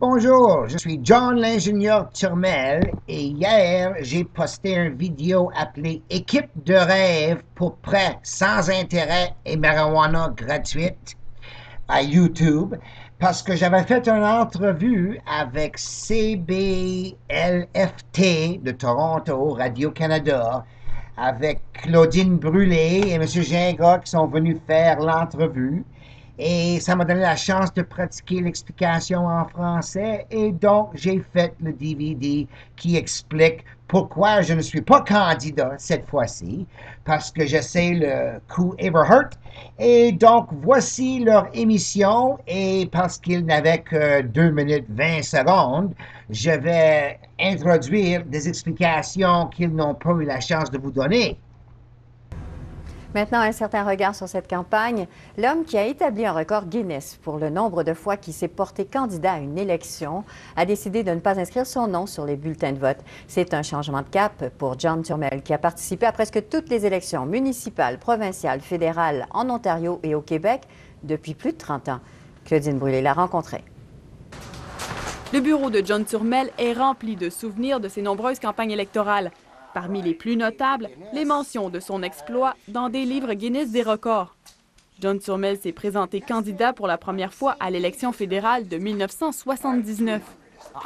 Bonjour, je suis John l'ingénieur Turmel et hier j'ai posté une vidéo appelée Équipe de rêve pour prêt sans intérêt et marijuana gratuite à YouTube parce que j'avais fait une entrevue avec CBLFT de Toronto, Radio-Canada, avec Claudine Brûlé et M. Gingras qui sont venus faire l'entrevue. Et ça m'a donné la chance de pratiquer l'explication en français. Et donc, j'ai fait le DVD qui explique pourquoi je ne suis pas candidat cette fois-ci, parce que j'essaie le coup Everhart. Et donc, voici leur émission. Et parce qu'ils n'avaient que 2 minutes 20 secondes, je vais introduire des explications qu'ils n'ont pas eu la chance de vous donner. Maintenant, un certain regard sur cette campagne. L'homme qui a établi un record Guinness pour le nombre de fois qu'il s'est porté candidat à une élection a décidé de ne pas inscrire son nom sur les bulletins de vote. C'est un changement de cap pour John Turmel, qui a participé à presque toutes les élections municipales, provinciales, fédérales en Ontario et au Québec depuis plus de 30 ans. Claudine Brûlé l'a rencontré. Le bureau de John Turmel est rempli de souvenirs de ses nombreuses campagnes électorales. Parmi les plus notables, les mentions de son exploit dans des livres Guinness des records. John Turmel s'est présenté candidat pour la première fois à l'élection fédérale de 1979.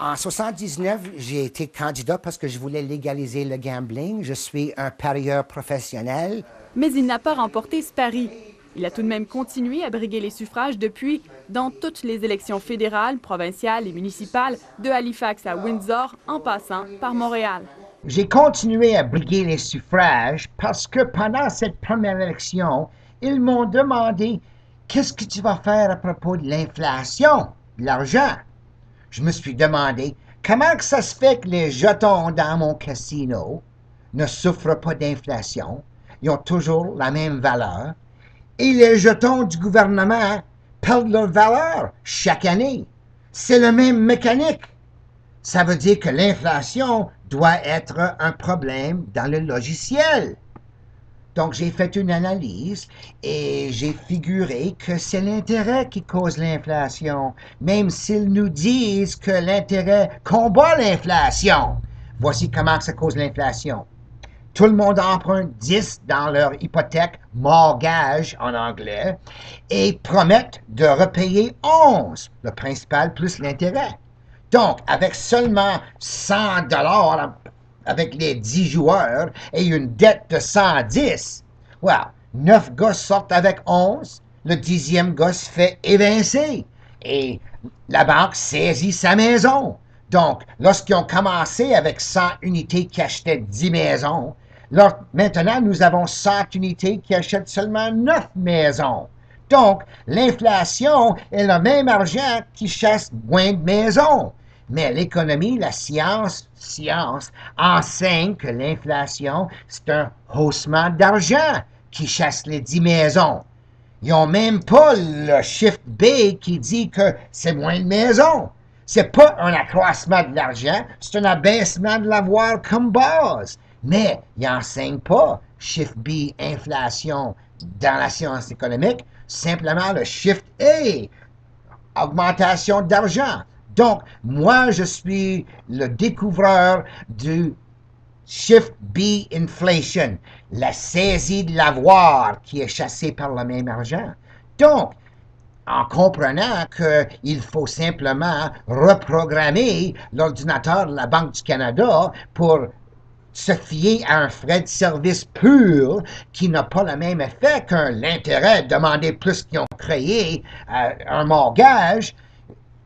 En 79, j'ai été candidat parce que je voulais légaliser le gambling. Je suis un parieur professionnel. Mais il n'a pas remporté ce pari. Il a tout de même continué à briguer les suffrages depuis dans toutes les élections fédérales, provinciales et municipales, de Halifax à Windsor, en passant par Montréal. J'ai continué à briguer les suffrages parce que pendant cette première élection, ils m'ont demandé qu'est-ce que tu vas faire à propos de l'inflation, de l'argent? Je me suis demandé comment que ça se fait que les jetons dans mon casino ne souffrent pas d'inflation, ils ont toujours la même valeur, et les jetons du gouvernement perdent leur valeur chaque année. C'est la même mécanique. Ça veut dire que l'inflation doit être un problème dans le logiciel. Donc, j'ai fait une analyse et j'ai figuré que c'est l'intérêt qui cause l'inflation, même s'ils nous disent que l'intérêt combat l'inflation. Voici comment ça cause l'inflation. Tout le monde emprunte 10 dans leur hypothèque mortgage en anglais et promettent de repayer 11, le principal plus l'intérêt. Donc, avec seulement 100 dollars avec les 10 joueurs et une dette de 110, well, 9 gosses sortent avec 11, le dixième gosse fait évincer et la banque saisit sa maison. Donc, lorsqu'ils ont commencé avec 100 unités qui achetaient 10 maisons, maintenant nous avons 100 unités qui achètent seulement 9 maisons. Donc, l'inflation est le même argent qui chasse moins de maisons. Mais l'économie, la science, science, enseigne que l'inflation, c'est un haussement d'argent qui chasse les dix maisons. Ils n'ont même pas le chiffre B qui dit que c'est moins de maisons. C'est pas un accroissement de l'argent, c'est un abaissement de l'avoir comme base. Mais ils n'enseignent pas chiffre B, inflation dans la science économique, simplement le chiffre A, augmentation d'argent. Donc, moi, je suis le découvreur du Shift B Inflation, la saisie de l'avoir qui est chassée par le même argent. Donc, en comprenant qu'il faut simplement reprogrammer l'ordinateur de la Banque du Canada pour se fier à un frais de service pur qui n'a pas le même effet qu'un l'intérêt demandé plus qu'ils ont créé euh, un mortgage,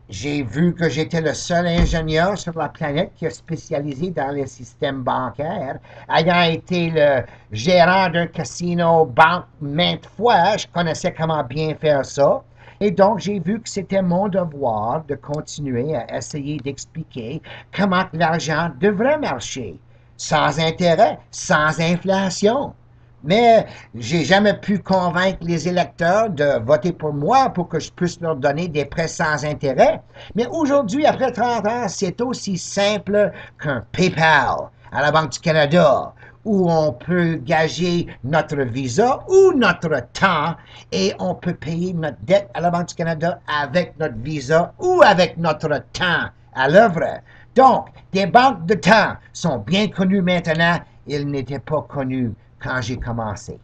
j'ai vu que j'étais le seul ingénieur sur la planète qui a spécialisé dans les systèmes bancaires. Ayant été le gérant d'un casino banque maintes fois, je connaissais comment bien faire ça. Et donc, j'ai vu que c'était mon devoir de continuer à essayer d'expliquer comment l'argent devrait marcher, sans intérêt, sans inflation. Mais j'ai jamais pu convaincre les électeurs de voter pour moi pour que je puisse leur donner des prêts sans intérêt. Mais aujourd'hui, après 30 ans, c'est aussi simple qu'un PayPal à la Banque du Canada où on peut gager notre visa ou notre temps et on peut payer notre dette à la Banque du Canada avec notre visa ou avec notre temps à l'œuvre. Donc, des banques de temps sont bien connues maintenant. Ils n'étaient pas connus quand j'ai commencé.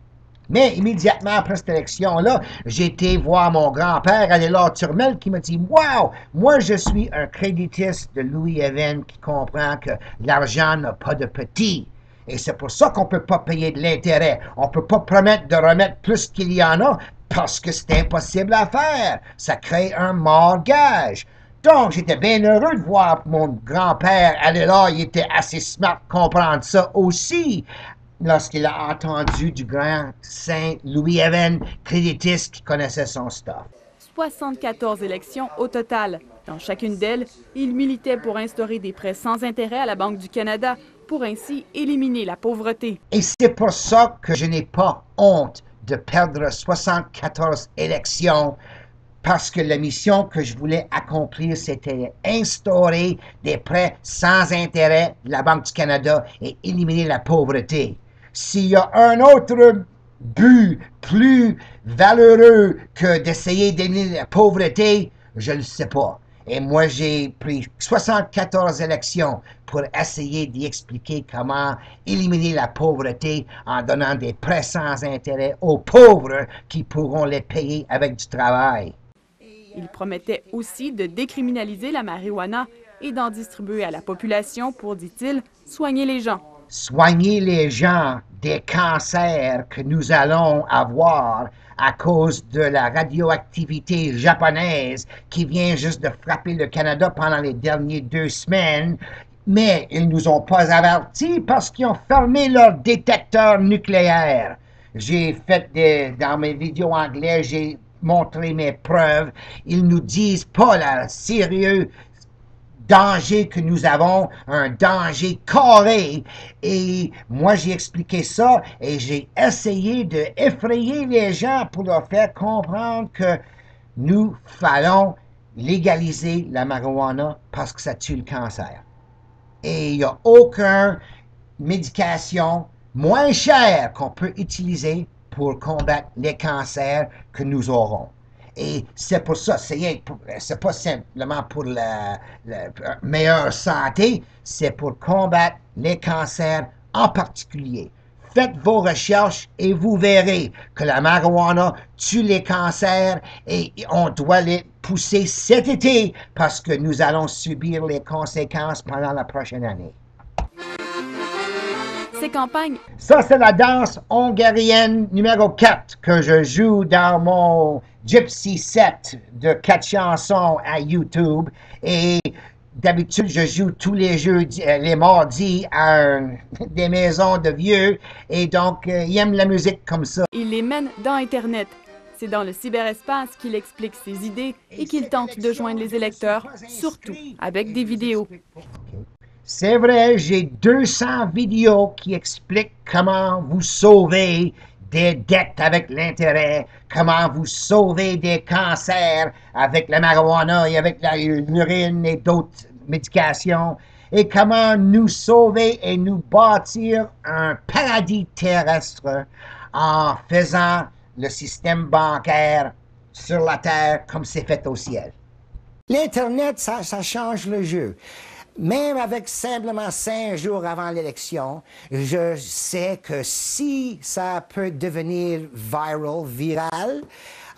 Mais immédiatement après cette élection-là, j'ai été voir mon grand-père, Adélard Turmel, qui m'a dit Wow, moi je suis un créditiste de Louis Even qui comprend que l'argent n'a pas de petit. Et c'est pour ça qu'on ne peut pas payer de l'intérêt. On ne peut pas promettre de remettre plus qu'il y en a parce que c'est impossible à faire. Ça crée un mortgage. Donc, j'étais bien heureux de voir mon grand-père aller là. Il était assez smart pour comprendre ça aussi lorsqu'il a entendu du grand Saint Louis Even, créditiste qui connaissait son stuff. 74 élections au total. Dans chacune d'elles, il militait pour instaurer des prêts sans intérêt à la Banque du Canada pour ainsi éliminer la pauvreté. Et c'est pour ça que je n'ai pas honte de perdre 74 élections parce que la mission que je voulais accomplir, c'était instaurer des prêts sans intérêt de la Banque du Canada et éliminer la pauvreté. S'il y a un autre but plus valeureux que d'essayer d'éliminer la pauvreté, je ne sais pas. Et moi, j'ai pris 74 élections pour essayer d'y expliquer comment éliminer la pauvreté en donnant des prêts sans intérêt aux pauvres qui pourront les payer avec du travail. Il promettait aussi de décriminaliser la marijuana et d'en distribuer à la population pour, dit-il, soigner les gens. Soigner les gens des cancers que nous allons avoir à cause de la radioactivité japonaise qui vient juste de frapper le Canada pendant les dernières deux semaines. Mais ils nous ont pas avertis parce qu'ils ont fermé leur détecteur nucléaire. J'ai fait des, dans mes vidéos anglais, j'ai montré mes preuves. Ils nous disent pas la sérieux danger que nous avons, un danger carré. Et moi, j'ai expliqué ça et j'ai essayé d'effrayer les gens pour leur faire comprendre que nous fallons légaliser la marijuana parce que ça tue le cancer. Et il n'y a aucune médication moins chère qu'on peut utiliser pour combattre les cancers que nous aurons. Et c'est pour ça, c'est pas simplement pour la, meilleure santé, c'est pour combattre les cancers en particulier. Faites vos recherches et vous verrez que la marijuana tue les cancers et on doit les pousser cet été parce que nous allons subir les conséquences pendant la prochaine année. Campagnes. Ça, c'est la danse hongarienne numéro 4 que je joue dans mon Gypsy set de quatre chansons à YouTube et d'habitude je joue tous les jeudis, euh, les mardis à des maisons de vieux et donc euh, il aime la musique comme ça. Il les mène dans Internet. C'est dans le cyberespace qu'il explique ses idées et qu'il tente de joindre les électeurs, surtout avec des vidéos. C'est vrai, j'ai 200 vidéos qui expliquent comment vous sauver des dettes avec l'intérêt, comment vous sauver des cancers avec la marijuana et avec l'urine et d'autres médications, et comment nous sauver et nous bâtir un paradis terrestre en faisant le système bancaire sur la terre comme c'est fait au ciel. L'Internet, ça, ça change le jeu. Même avec simplement cinq jours avant l'élection, je sais que si ça peut devenir viral, viral,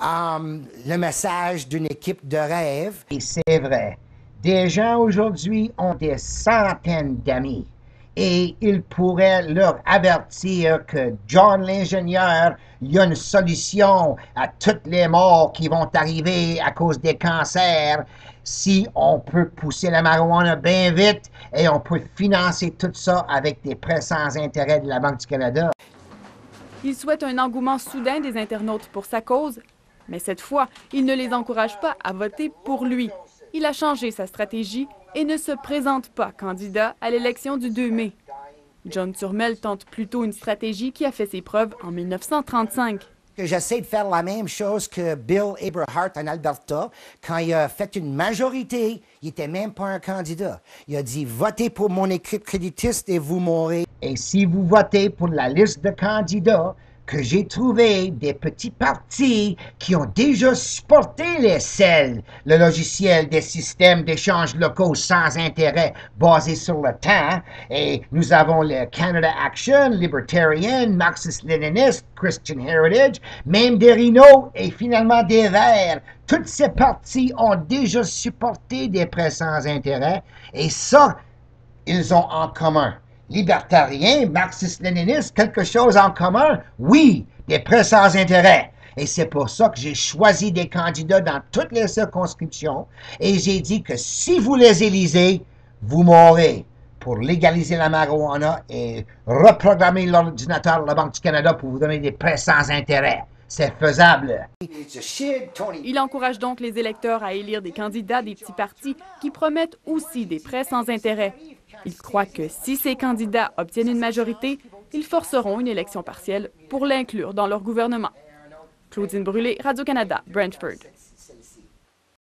um, le message d'une équipe de rêve. Et c'est vrai. Des gens aujourd'hui ont des centaines d'amis et ils pourraient leur avertir que John l'ingénieur, il y a une solution à toutes les morts qui vont arriver à cause des cancers si on peut pousser la marijuana bien vite et on peut financer tout ça avec des prêts sans intérêt de la Banque du Canada. Il souhaite un engouement soudain des internautes pour sa cause, mais cette fois, il ne les encourage pas à voter pour lui. Il a changé sa stratégie et ne se présente pas candidat à l'élection du 2 mai. John Turmel tente plutôt une stratégie qui a fait ses preuves en 1935 j'essaie de faire la même chose que Bill Aberhart en Alberta. Quand il a fait une majorité, il n'était même pas un candidat. Il a dit votez pour mon équipe créditiste et vous mourrez. Et si vous votez pour la liste de candidats, que j'ai trouvé des petits partis qui ont déjà supporté les CEL, le logiciel des systèmes d'échange locaux sans intérêt basé sur le temps. Et nous avons le Canada Action, Libertarian, Marxist-Léniniste, Christian Heritage, même des Rhinos et finalement des Verts. Toutes ces partis ont déjà supporté des prêts sans intérêt et ça, ils ont en commun libertariens, marxistes-léninistes, quelque chose en commun? Oui, des prêts sans intérêt. Et c'est pour ça que j'ai choisi des candidats dans toutes les circonscriptions et j'ai dit que si vous les élisez, vous mourrez pour légaliser la marijuana et reprogrammer l'ordinateur de la Banque du Canada pour vous donner des prêts sans intérêt. C'est faisable. Il encourage donc les électeurs à élire des candidats des petits partis qui promettent aussi des prêts sans intérêt. Il croit que si ces candidats obtiennent une majorité, ils forceront une élection partielle pour l'inclure dans leur gouvernement. Claudine Brûlé, Radio-Canada, Brentford.